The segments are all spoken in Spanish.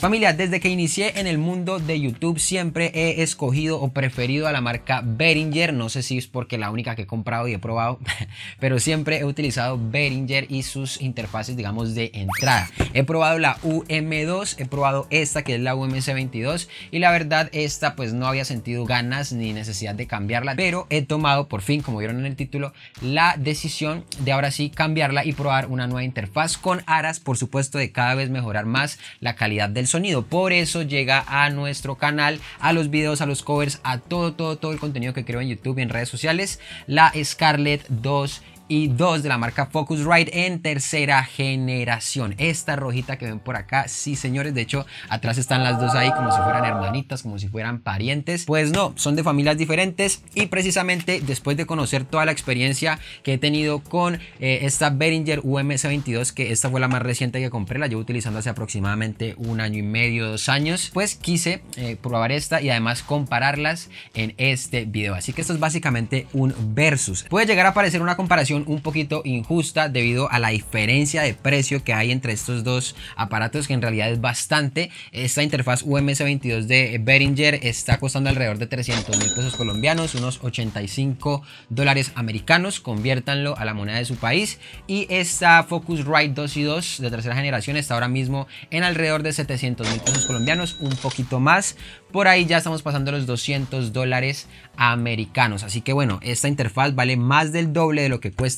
Familia, desde que inicié en el mundo de YouTube siempre he escogido o preferido a la marca Behringer. No sé si es porque la única que he comprado y he probado, pero siempre he utilizado Behringer y sus interfaces, digamos, de entrada. He probado la UM2, he probado esta que es la UMC22 y la verdad esta pues no había sentido ganas ni necesidad de cambiarla, pero he tomado por fin, como vieron en el título, la decisión de ahora sí cambiarla y probar una nueva interfaz con aras, por supuesto, de cada vez mejorar más la calidad del sonido. Por eso llega a nuestro canal, a los videos, a los covers, a todo, todo, todo el contenido que creo en YouTube y en redes sociales, la Scarlett 2 y dos de la marca Focusrite en tercera generación. Esta rojita que ven por acá, sí señores, de hecho atrás están las dos ahí como si fueran hermanitas, como si fueran parientes. Pues no, son de familias diferentes y precisamente después de conocer toda la experiencia que he tenido con eh, esta Behringer UMS22, que esta fue la más reciente que compré, la llevo utilizando hace aproximadamente un año y medio, dos años, pues quise eh, probar esta y además compararlas en este video. Así que esto es básicamente un versus. Puede llegar a parecer una comparación un poquito injusta debido a la diferencia de precio que hay entre estos dos aparatos que en realidad es bastante. Esta interfaz UMS22 de Behringer está costando alrededor de 300 mil pesos colombianos, unos 85 dólares americanos, conviértanlo a la moneda de su país. Y esta Focusrite 2 y 2 de tercera generación está ahora mismo en alrededor de 700 mil pesos colombianos, un poquito más. Por ahí ya estamos pasando los 200 dólares americanos. Así que bueno, esta interfaz vale más del doble de lo que cuesta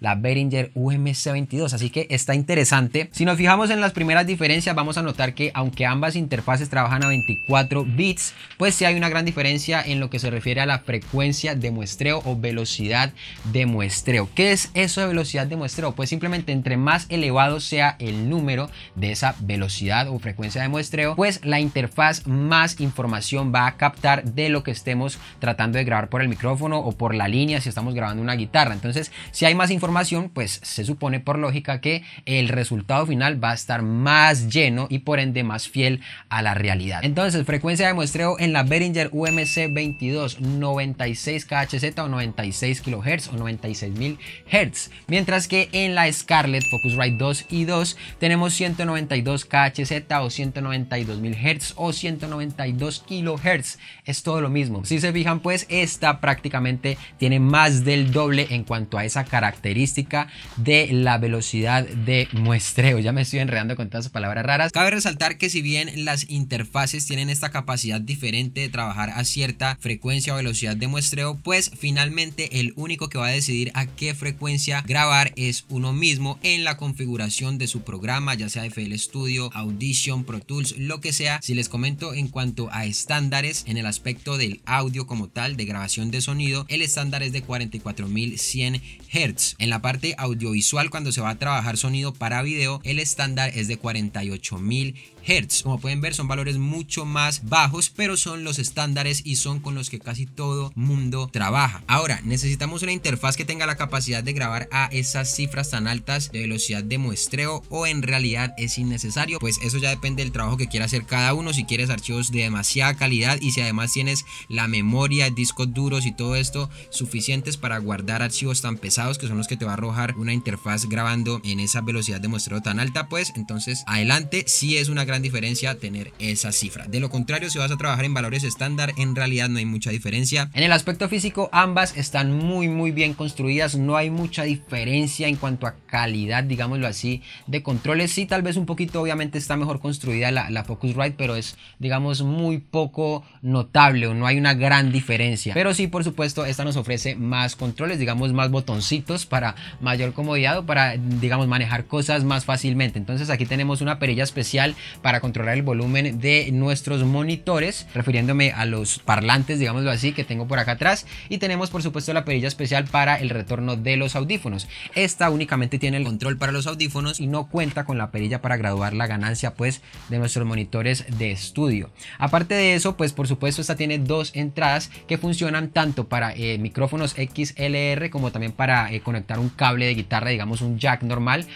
la Behringer UMC22. Así que está interesante. Si nos fijamos en las primeras diferencias, vamos a notar que aunque ambas interfaces trabajan a 24 bits, pues sí hay una gran diferencia en lo que se refiere a la frecuencia de muestreo o velocidad de muestreo. ¿Qué es eso de velocidad de muestreo? Pues simplemente entre más elevado sea el número de esa velocidad o frecuencia de muestreo, pues la interfaz más información va a captar de lo que estemos tratando de grabar por el micrófono o por la línea si estamos grabando una guitarra. Entonces, si hay más información, pues se supone por lógica que el resultado final va a estar más lleno y por ende más fiel a la realidad. Entonces, frecuencia de muestreo en la Behringer UMC 22, 96 kHz o 96 kHz o 96.000 Hz, mientras que en la Scarlett Focusrite 2 y 2 tenemos 192 kHz o 192.000 Hz o 192 kHz. Es todo lo mismo. Si se fijan, pues esta prácticamente tiene más del doble en cuanto a esa característica de la velocidad de muestreo. Ya me estoy enredando con todas esas palabras raras. Cabe resaltar que si bien las interfaces tienen esta capacidad diferente de trabajar a cierta frecuencia o velocidad de muestreo, pues finalmente el único que va a decidir a qué frecuencia grabar es uno mismo en la configuración de su programa, ya sea FL Studio, Audition, Pro Tools, lo que sea. Si les comento en cuanto a estándares en el aspecto del audio como tal, de grabación de sonido, el estándar es de 44100 Hz. En la parte audiovisual, cuando se va a trabajar sonido para video, el estándar es de 48000 Hz. Como pueden ver son valores mucho más bajos, pero son los estándares y son con los que casi todo mundo trabaja. Ahora, necesitamos una interfaz que tenga la capacidad de grabar a esas cifras tan altas de velocidad de muestreo o en realidad es innecesario, pues eso ya depende del trabajo que quiera hacer cada uno, si quieres archivos de demasiada calidad y si además tienes la memoria, discos duros y todo esto suficientes para guardar archivos tan pesados que son los que te va a arrojar una interfaz grabando en esa velocidad de muestreo tan alta, pues entonces adelante si es una gran diferencia tener esa cifra. De lo contrario, si vas a trabajar en valores estándar, en realidad no hay mucha diferencia. En el aspecto físico, ambas están muy muy bien construidas, no hay mucha diferencia en cuanto a calidad, digámoslo así, de controles. Sí, tal vez un poquito, obviamente está mejor construida la, la Focusrite, pero es, digamos, muy poco notable o no hay una gran diferencia. Pero sí, por supuesto, esta nos ofrece más controles, digamos, más botoncitos para mayor comodidad o para, digamos, manejar cosas más fácilmente. Entonces aquí tenemos una perilla especial para controlar el volumen de nuestros monitores, refiriéndome a los parlantes, digámoslo así, que tengo por acá atrás. Y tenemos por supuesto la perilla especial para el retorno de los audífonos. Esta únicamente tiene el control para los audífonos y no cuenta con la perilla para graduar la ganancia pues de nuestros monitores de estudio. Aparte de eso, pues por supuesto esta tiene dos entradas que funcionan tanto para eh, micrófonos XLR como también para eh, conectar un cable de guitarra, digamos un jack normal.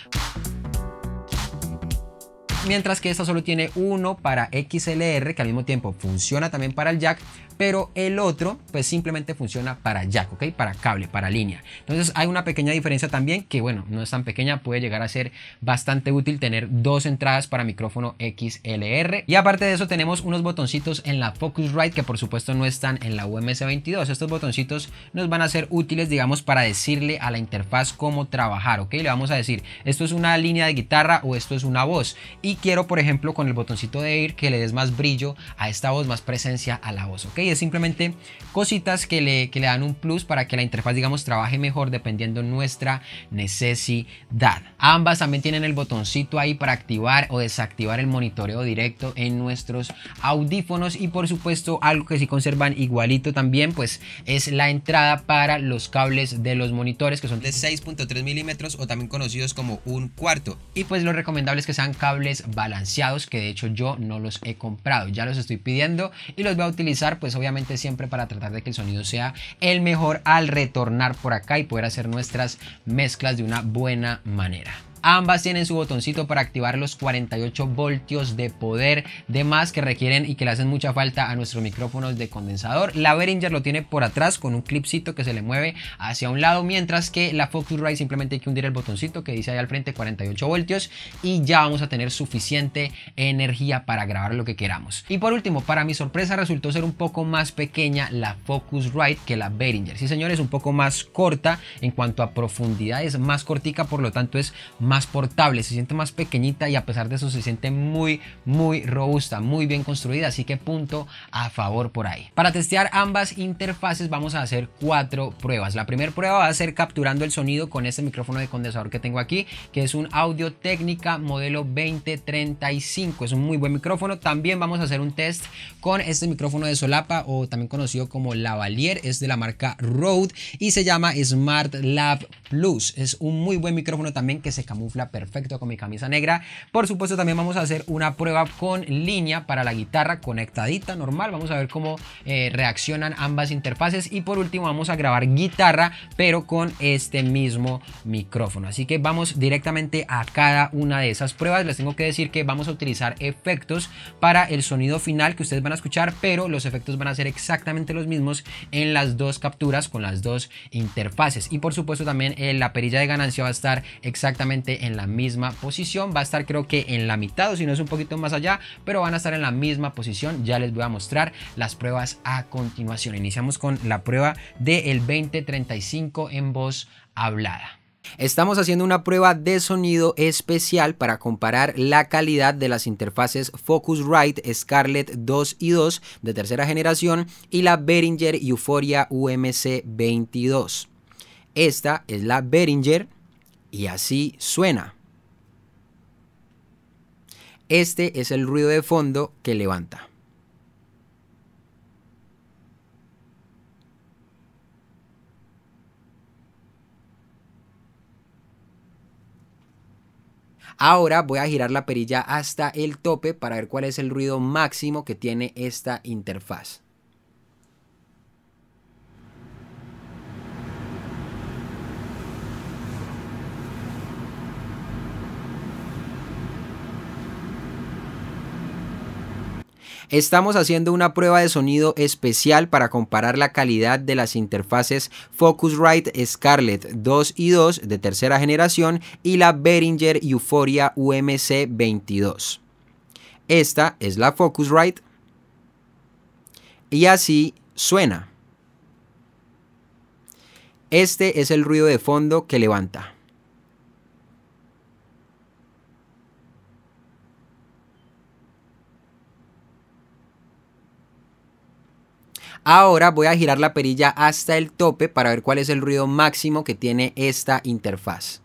mientras que esta solo tiene uno para XLR, que al mismo tiempo funciona también para el jack, pero el otro pues simplemente funciona para jack, ¿ok? Para cable, para línea. Entonces hay una pequeña diferencia también que bueno, no es tan pequeña, puede llegar a ser bastante útil tener dos entradas para micrófono XLR. Y aparte de eso tenemos unos botoncitos en la Focusrite que por supuesto no están en la UMS22. Estos botoncitos nos van a ser útiles digamos para decirle a la interfaz cómo trabajar, ¿ok? Le vamos a decir, esto es una línea de guitarra o esto es una voz. Y quiero por ejemplo con el botoncito de ir que le des más brillo a esta voz, más presencia a la voz, ¿ok? Es simplemente cositas que le, que le dan un plus para que la interfaz, digamos, trabaje mejor dependiendo nuestra necesidad. Ambas también tienen el botoncito ahí para activar o desactivar el monitoreo directo en nuestros audífonos y por supuesto algo que sí conservan igualito también pues es la entrada para los cables de los monitores que son de 6.3 milímetros o también conocidos como un cuarto y pues lo recomendable es que sean cables balanceados que de hecho yo no los he comprado ya los estoy pidiendo y los voy a utilizar pues obviamente siempre para tratar de que el sonido sea el mejor al retornar por acá y poder hacer nuestras mezclas de una buena manera. Ambas tienen su botoncito para activar los 48 voltios de poder de más que requieren y que le hacen mucha falta a nuestros micrófonos de condensador. La Behringer lo tiene por atrás con un clipcito que se le mueve hacia un lado, mientras que la Focusrite simplemente hay que hundir el botoncito que dice ahí al frente 48 voltios y ya vamos a tener suficiente energía para grabar lo que queramos. Y por último, para mi sorpresa resultó ser un poco más pequeña la Focusrite que la Behringer. Sí señores, un poco más corta en cuanto a profundidad, es más cortica, por lo tanto es más portable, se siente más pequeñita y a pesar de eso se siente muy, muy robusta, muy bien construida. Así que punto a favor por ahí. Para testear ambas interfaces vamos a hacer cuatro pruebas. La primera prueba va a ser capturando el sonido con este micrófono de condensador que tengo aquí, que es un Audio Técnica modelo 2035. Es un muy buen micrófono. También vamos a hacer un test con este micrófono de solapa o también conocido como Lavalier. Es de la marca Rode y se llama Smart Lab Plus. Es un muy buen micrófono también que se camufla perfecto con mi camisa negra. Por supuesto también vamos a hacer una prueba con línea para la guitarra conectadita normal. Vamos a ver cómo eh, reaccionan ambas interfaces y por último vamos a grabar guitarra pero con este mismo micrófono. Así que vamos directamente a cada una de esas pruebas. Les tengo que decir que vamos a utilizar efectos para el sonido final que ustedes van a escuchar pero los efectos van a ser exactamente los mismos en las dos capturas con las dos interfaces. Y por supuesto también eh, la perilla de ganancia va a estar exactamente en la misma posición. Va a estar creo que en la mitad o si no es un poquito más allá, pero van a estar en la misma posición. Ya les voy a mostrar las pruebas a continuación. Iniciamos con la prueba del 2035 en voz hablada. Estamos haciendo una prueba de sonido especial para comparar la calidad de las interfaces Focusrite Scarlett 2 y 2 de tercera generación y la Behringer Euphoria UMC 22. Esta es la Behringer y así suena. Este es el ruido de fondo que levanta. Ahora voy a girar la perilla hasta el tope para ver cuál es el ruido máximo que tiene esta interfaz. Estamos haciendo una prueba de sonido especial para comparar la calidad de las interfaces Focusrite Scarlett 2 y 2 de tercera generación y la Behringer Euphoria UMC 22. Esta es la Focusrite y así suena. Este es el ruido de fondo que levanta. Ahora voy a girar la perilla hasta el tope para ver cuál es el ruido máximo que tiene esta interfaz.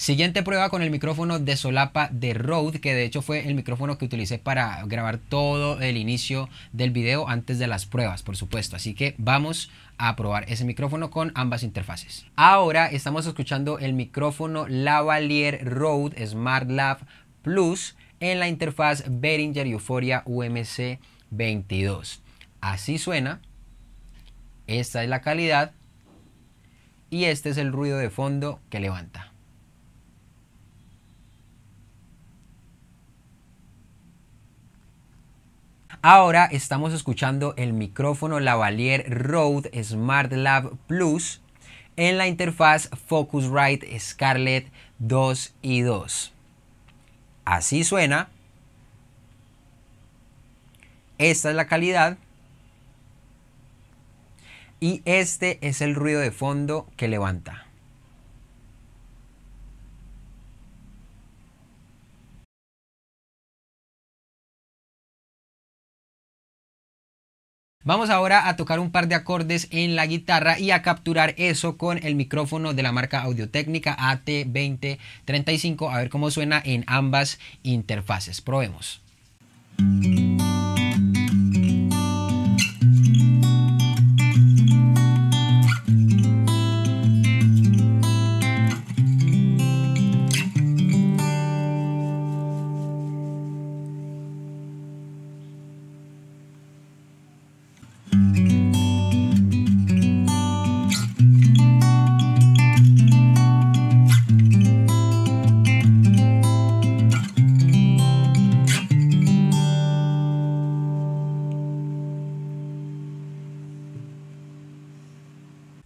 Siguiente prueba con el micrófono de solapa de Rode, que de hecho fue el micrófono que utilicé para grabar todo el inicio del video antes de las pruebas, por supuesto. Así que vamos a probar ese micrófono con ambas interfaces. Ahora estamos escuchando el micrófono Lavalier Rode Smart Lab Plus en la interfaz Behringer Euphoria UMC 22. Así suena. Esta es la calidad. Y este es el ruido de fondo que levanta. Ahora estamos escuchando el micrófono Lavalier Rode Smart Lab Plus en la interfaz Focusrite Scarlett 2 y 2. Así suena. Esta es la calidad. Y este es el ruido de fondo que levanta. Vamos ahora a tocar un par de acordes en la guitarra y a capturar eso con el micrófono de la marca Audio Técnica AT2035 a ver cómo suena en ambas interfaces. Probemos.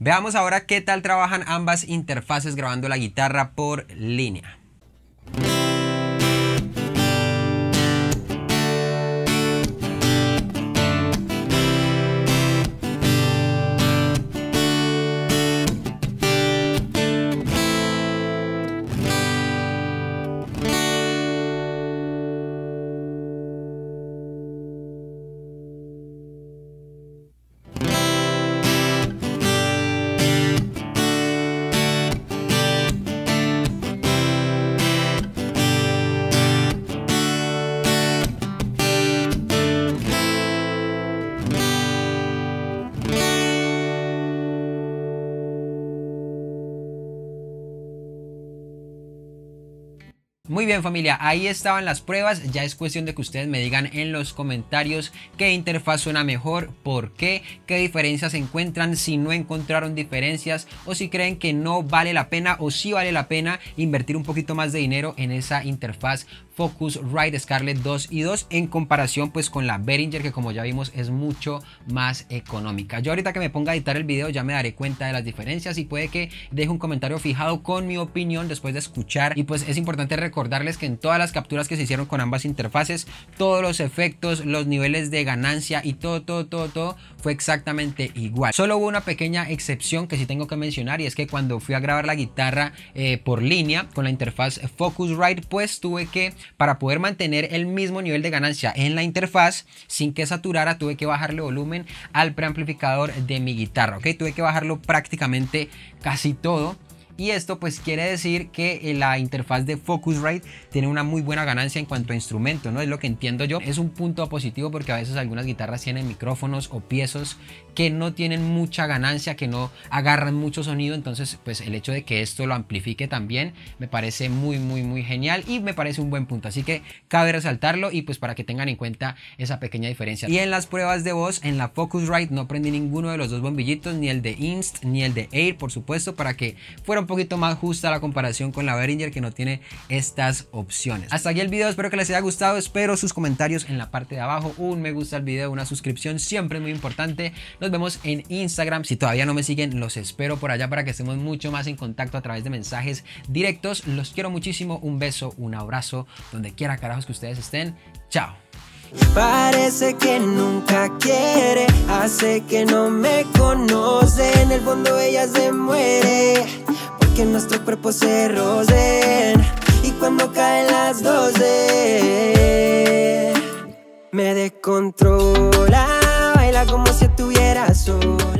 Veamos ahora qué tal trabajan ambas interfaces grabando la guitarra por línea. Muy bien familia, ahí estaban las pruebas, ya es cuestión de que ustedes me digan en los comentarios qué interfaz suena mejor, por qué, qué diferencias encuentran, si no encontraron diferencias o si creen que no vale la pena o si vale la pena invertir un poquito más de dinero en esa interfaz Focusrite Scarlett 2 y 2 en comparación pues con la Behringer que como ya vimos es mucho más económica. Yo ahorita que me ponga a editar el video ya me daré cuenta de las diferencias y puede que deje un comentario fijado con mi opinión después de escuchar y pues es importante recordarles que en todas las capturas que se hicieron con ambas interfaces todos los efectos, los niveles de ganancia y todo, todo, todo, todo fue exactamente igual. Solo hubo una pequeña excepción que sí tengo que mencionar y es que cuando fui a grabar la guitarra eh, por línea con la interfaz Focusrite pues tuve que para poder mantener el mismo nivel de ganancia en la interfaz sin que saturara tuve que bajarle volumen al preamplificador de mi guitarra, ok, tuve que bajarlo prácticamente casi todo y esto pues quiere decir que eh, la interfaz de Focusrite tiene una muy buena ganancia en cuanto a instrumento, ¿no? Es lo que entiendo yo. Es un punto positivo porque a veces algunas guitarras tienen micrófonos o piezos que no tienen mucha ganancia, que no agarran mucho sonido. Entonces pues el hecho de que esto lo amplifique también me parece muy muy muy genial y me parece un buen punto. Así que cabe resaltarlo y pues para que tengan en cuenta esa pequeña diferencia. Y en las pruebas de voz en la Focusrite no prendí ninguno de los dos bombillitos, ni el de Inst ni el de Air por supuesto para que fuera un poquito más justa la comparación con la Behringer que no tiene estas opciones. Hasta aquí el video, espero que les haya gustado, espero sus comentarios en la parte de abajo, un me gusta al video, una suscripción siempre muy importante. Vemos en Instagram, si todavía no me siguen los espero por allá para que estemos mucho más en contacto a través de mensajes directos. Los quiero muchísimo, un beso, un abrazo, donde quiera carajos que ustedes estén. Chao. Parece que nunca quiere, hace que no me conoce. En el fondo ella se muere, porque nuestros cuerpos se rocen. Y cuando caen las doce, me descontrola, como si estuviera sola.